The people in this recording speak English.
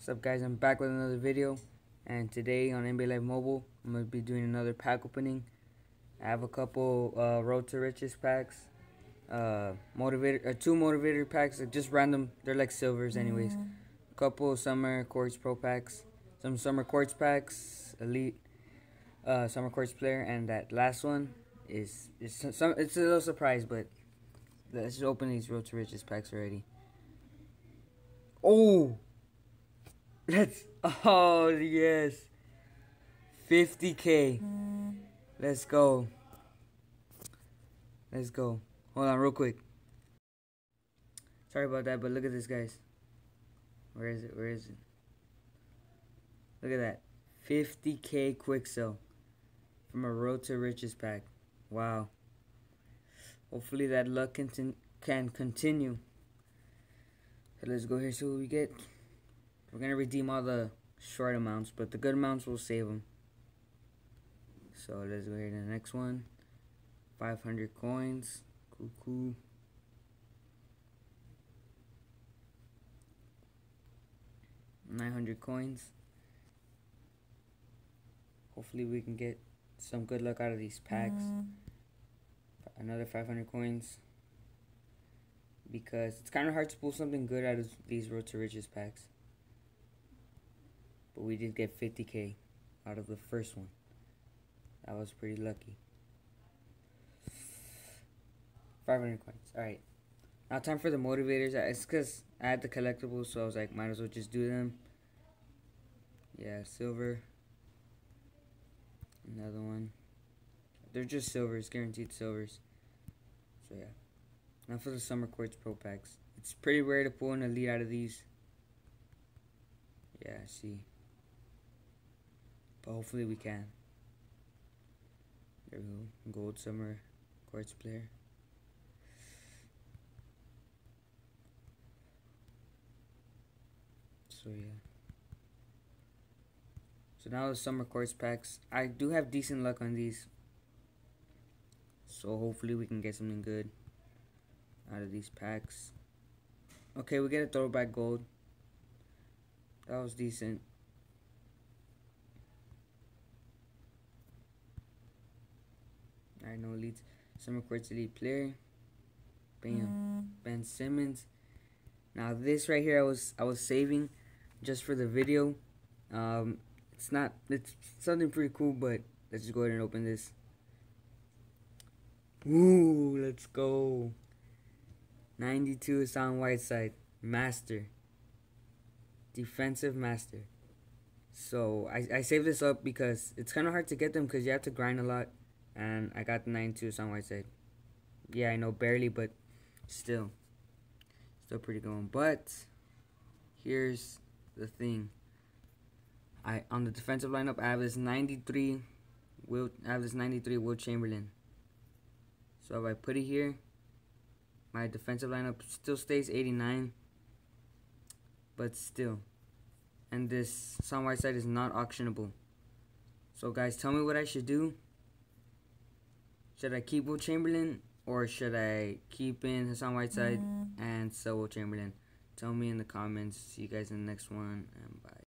What's up guys, I'm back with another video and today on NBA Live Mobile I'm going to be doing another pack opening. I have a couple uh, Road to Riches packs, uh, motivator, uh, two motivator packs, just random, they're like silvers anyways. A couple Summer Courts Pro packs, some Summer Courts packs, Elite uh, Summer Courts player, and that last one is, is some, it's a little surprise but let's just open these Road to Riches packs already. Oh! Let's. Oh, yes. 50k. Mm. Let's go. Let's go. Hold on, real quick. Sorry about that, but look at this, guys. Where is it? Where is it? Look at that. 50k quick sell from a Road to Riches pack. Wow. Hopefully that luck can, can continue. So let's go here see what we get. We're going to redeem all the short amounts, but the good amounts we'll save them. So let's go here to the next one. 500 coins. Cool, cool. Nine hundred coins. Hopefully we can get some good luck out of these packs. Mm. Another 500 coins. Because it's kind of hard to pull something good out of these Road to Riches packs. But we did get 50k out of the first one. That was pretty lucky. 500 coins. Alright. Now time for the motivators. It's because I had the collectibles, so I was like, might as well just do them. Yeah, silver. Another one. They're just silvers, guaranteed silvers. So yeah. Now for the Summer Courts Pro Packs. It's pretty rare to pull an elite out of these. Yeah, see. But hopefully we can. There we go. Gold Summer Courts player. So yeah. So now the Summer Courts packs. I do have decent luck on these. So hopefully we can get something good out of these packs. Okay, we get a throwback gold. That was decent. Leads Summer Courts Elite player. Bam. Mm. Ben Simmons. Now this right here I was I was saving just for the video. Um it's not it's something pretty cool, but let's just go ahead and open this. Ooh, let's go. 92 Hassan Whiteside. Master. Defensive master. So I, I saved this up because it's kind of hard to get them because you have to grind a lot. And I got the 92 on Whiteside. Yeah, I know, barely, but still. Still pretty good one. But, here's the thing. I On the defensive lineup, I have this 93 Will I have this 93 Wilt Chamberlain. So if I put it here, my defensive lineup still stays 89. But still. And this Hassan Whiteside is not auctionable. So guys, tell me what I should do. Should I keep Wilt Chamberlain or should I keep in Hassan Whiteside mm. and sell Wilt Chamberlain? Tell me in the comments. See you guys in the next one and bye.